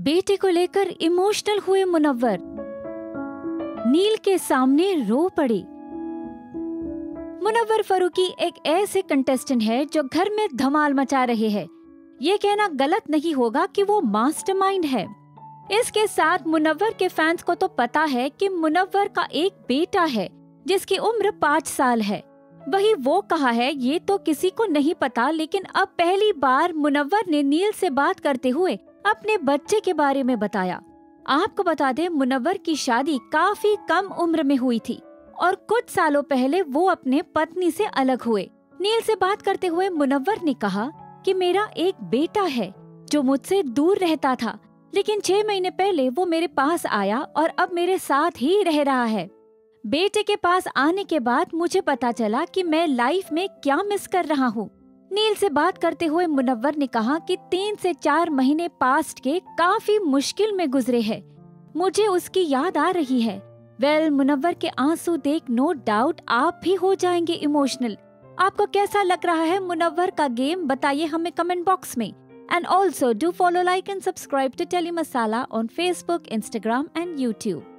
बेटे को लेकर इमोशनल हुए मुनव्वर। नील के सामने रो पड़ी। मुनव्वर फरूकी एक ऐसे कंटेस्टेंट है जो घर में धमाल मचा रहे हैं। ये कहना गलत नहीं होगा कि वो मास्टरमाइंड है। इसके साथ मुनव्वर के फैंस को तो पता है कि मुनव्वर का एक बेटा है, जिसकी उम्र पाँच साल है। वही वो कहा है, ये तो किसी को नहीं पता, लेकिन अब पहली बार मुनव्वर ने नील से बात करते हुए अपने बच्चे के बारे में बताया। आपको बता दें, मुनव्वर की शादी काफ़ी कम उम्र में हुई थी और कुछ सालों पहले वो अपने पत्नी से अलग हुए। नील से बात करते हुए मुनव्वर ने कहा कि मेरा एक बेटा है जो मुझसे दूर रहता था, लेकिन छह महीने पहले वो मेरे पास आया और अब मेरे साथ ही रह रहा है। बेटे के पास आने के बाद मुझे पता चला कि मैं लाइफ में क्या मिस कर रहा हूँ। नील से बात करते हुए मुनव्वर ने कहा कि तीन से चार महीने पास्ट के काफ़ी मुश्किल में गुजरे हैं। मुझे उसकी याद आ रही है। वेल well, मुनव्वर के आँसू देख नो डाउट आप भी हो जाएँगे इमोशनल। आपको कैसा लग रहा है मुनव्वर का गेम बताइए हमें कमेंट बॉक्स में। And also do follow like and subscribe to Tele Masala on Facebook Instagram and YouTube